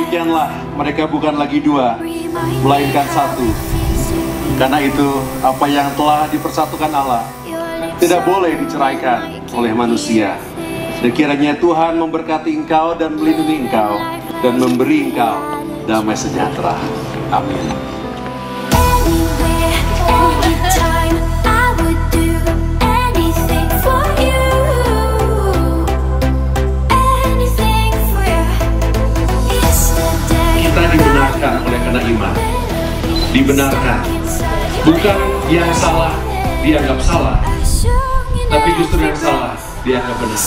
Demikianlah mereka bukan lagi dua, melainkan me satu. Karena itu apa yang telah dipersatukan Allah tidak boleh diceraikan oleh manusia. Dan kiranya Tuhan memberkati engkau dan melindungi engkau dan memberi engkau damai sejahtera. Amin. karena iman. Dibenarkan. Bukan yang salah dianggap salah. Tapi justru yang salah dianggap benar.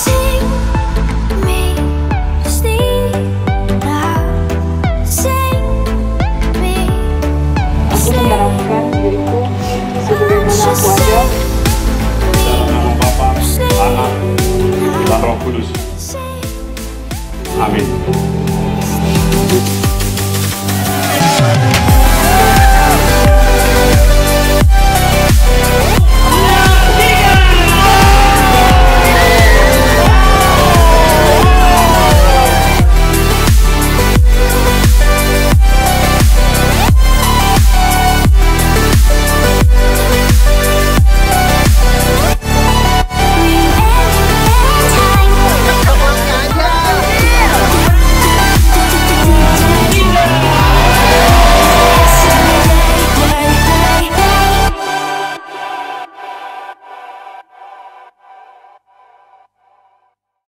Kudus. Amin.